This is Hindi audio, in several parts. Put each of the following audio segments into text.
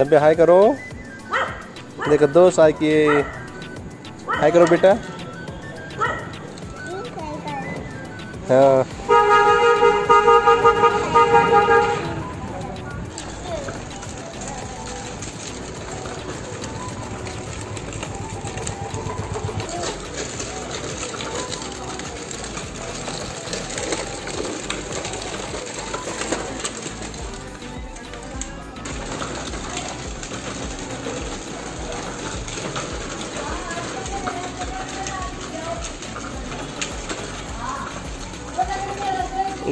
नब्बे हाय करो। देखो दो साल की हाय करो बेटा। हाँ।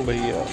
भैया